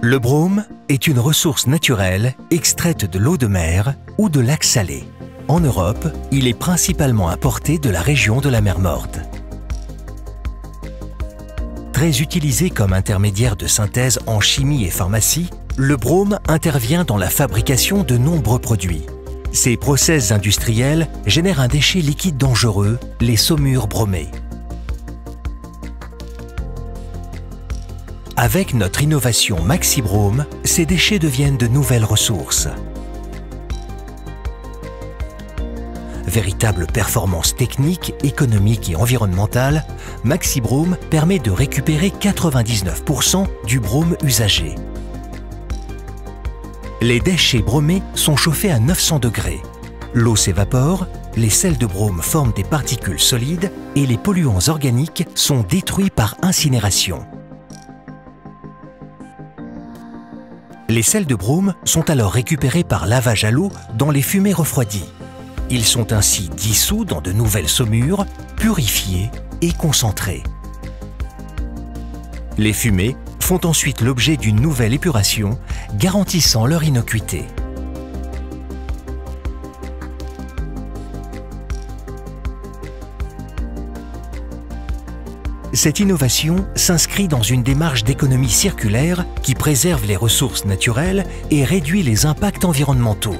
Le brome est une ressource naturelle extraite de l'eau de mer ou de lacs salés. En Europe, il est principalement importé de la région de la mer Morte. Très utilisé comme intermédiaire de synthèse en chimie et pharmacie, le brome intervient dans la fabrication de nombreux produits. Ces process industriels génèrent un déchet liquide dangereux, les saumures bromées. Avec notre innovation MaxiBrome, ces déchets deviennent de nouvelles ressources. Véritable performance technique, économique et environnementale, MaxiBrome permet de récupérer 99% du brome usagé. Les déchets bromés sont chauffés à 900 degrés. L'eau s'évapore, les sels de brome forment des particules solides et les polluants organiques sont détruits par incinération. Les sels de brome sont alors récupérés par lavage à l'eau dans les fumées refroidies. Ils sont ainsi dissous dans de nouvelles saumures, purifiés et concentrés. Les fumées font ensuite l'objet d'une nouvelle épuration garantissant leur innocuité. Cette innovation s'inscrit dans une démarche d'économie circulaire qui préserve les ressources naturelles et réduit les impacts environnementaux.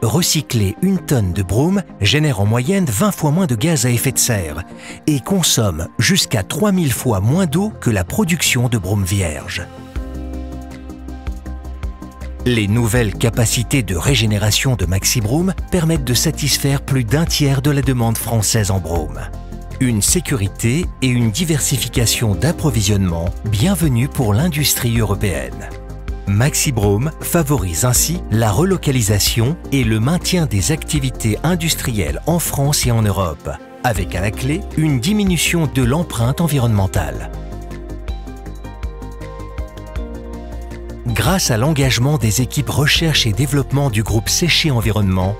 Recycler une tonne de brome génère en moyenne 20 fois moins de gaz à effet de serre et consomme jusqu'à 3000 fois moins d'eau que la production de brome vierge. Les nouvelles capacités de régénération de MaxiBrome permettent de satisfaire plus d'un tiers de la demande française en brome. Une sécurité et une diversification d'approvisionnement bienvenue pour l'industrie européenne. MaxiBrome favorise ainsi la relocalisation et le maintien des activités industrielles en France et en Europe, avec à la clé une diminution de l'empreinte environnementale. Grâce à l'engagement des équipes recherche et développement du groupe Séché Environnement,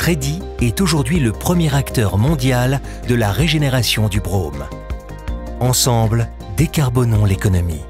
Tredi est aujourd'hui le premier acteur mondial de la régénération du brome. Ensemble, décarbonons l'économie.